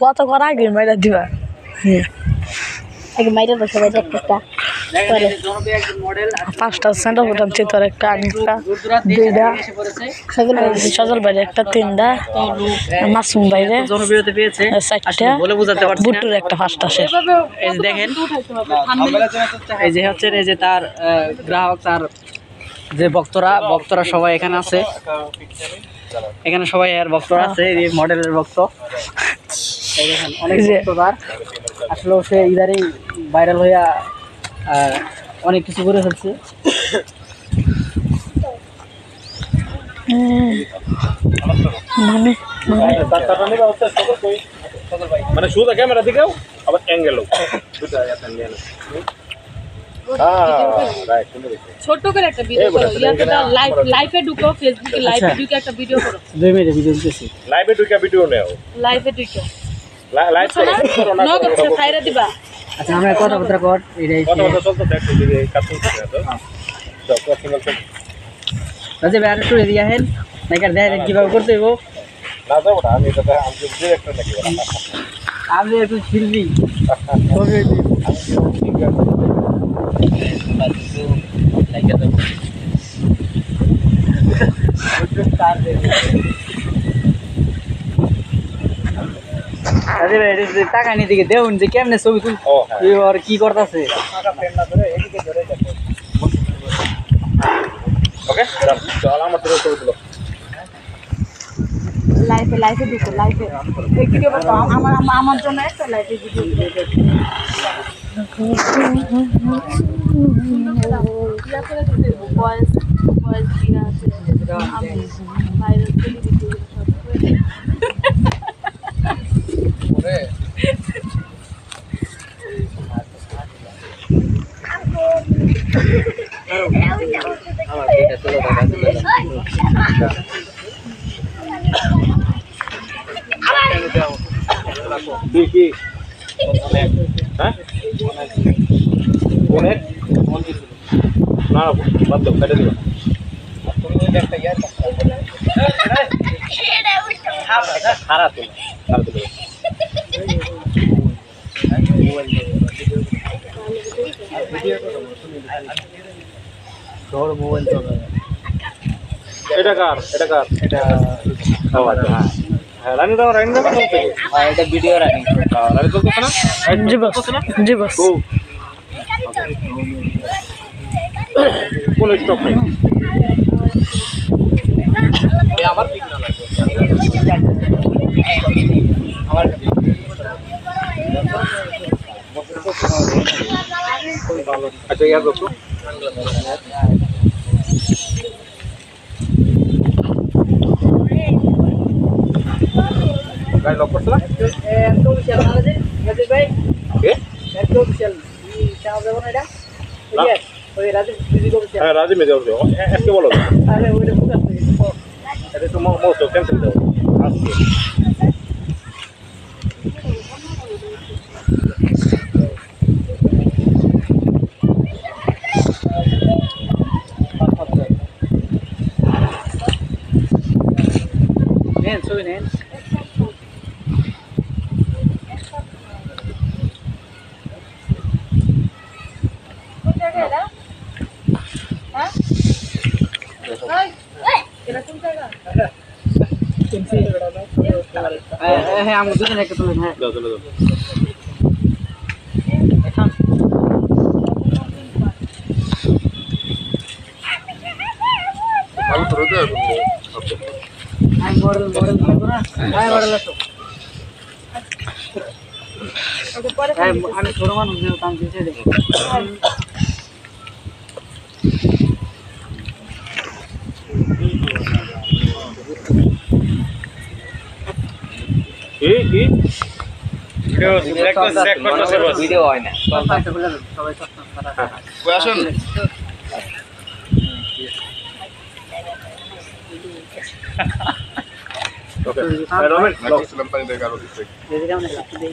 কত করা আগে মাইরা দিবা। আগে মাইরে বসে একটা মডেল পাঁচটা সেন্টার ফুটাচ্ছি তোর একটা আনিকা দুইটা এসে সজল বাইরে একটা তিনটা মাসুম বাইরে পেয়েছে। চারটা বুট্টুর একটা এই যে দেখেন এই যে হচ্ছে এই যে তার গ্রাহক তার যে ভক্তরা ভক্তরা সবাই এখানে আছে। এখানে সবাই এর ভক্তরা আছে এই মডেলের ভক্ত। অনেক ভক্ত তার আসলে সে ইদারিং ভাইরাল হইয়া অনেক কিছু করে ফেলছে। মানে শুধু ক্যামেরা দিকেও আবার অ্যাঙ্গেলও হ্যাঁ। ছোট করে একটা ভিডিও করো। ইয়াতে লাইভ লাইভে ঢুকো ফেসবুকে লাইভে আচ্ছা। ঢুকে একটা ভিডিও করো। দুই মিনিট ভিডিও দিতেছি। লাইভে ঢুকে ভিডিও নেও। লাইভে ঢুকে। লাইভ করো করো না? করো, সে দিবা। আচ্ছা আমরা কথাবার্তা কর এটাই কথা কথা চলতে দেখো দিকে কাজ করতে তো। যাও পার্সোনাল রাজীব আর একটু এদিকে আহেন। নাকি আর দেখেন কীভাবে করতে হইব। না যাব না আমি এটা আমি ডিরেক্টর নাকি আমি একটু শিল্পী রাজীব এটা যে টাকা নিয়ে দিকে দেউন যে কেমনে ছবি তুল হ্যাঁ। আর কি করতেছে? ওকে চল আমার তোর ছবি তুলো। লাইভে লাইভে ঢুকো লাইভে এই ভিডিও করো আমার আমার- জন্য একটা লাইভে ভিডিও করে দিতে ভয়েস ভয়েস দিয়া আছে? কি হ্যাঁ অনেক না বাদ দাও কেটে দিও খারাপ। তো খারাপ তো এটা কার? এটা কার? এটা হ্যাঁ। হ্যাঁ রানি দাও রানি দাও। চলতে এটা ভিডিও রানিং। রানি চলতেছে না? জি বস। জি বস। ও কোন স্টপ নেই? আমার না লাগে আচ্ছা ইয়ার দেখো গাড়ি লক করছে না ভাই কে একটু অফিসিয়াল চাও দেবো না এটা না। ওই রাজীব দিদি অফিসিয়াল হ্যাঁ রাজি মেজে উঠবে আজকে বলো আরে ওইটা বুঝতে এটা তো মোস্ট ক্যান্সেল দাও আজকে নেন ছবি নেন হ্যাঁ হ্যাঁ আমি দুজন একটা তুলেন হ্যাঁ দাও চলে দাও ভালো করে দাও আমি ছোট মানুষ ভিডিও হয় না সবাই সবাই কই আসুন ওকে রমেন এই যে কেমন লাগল?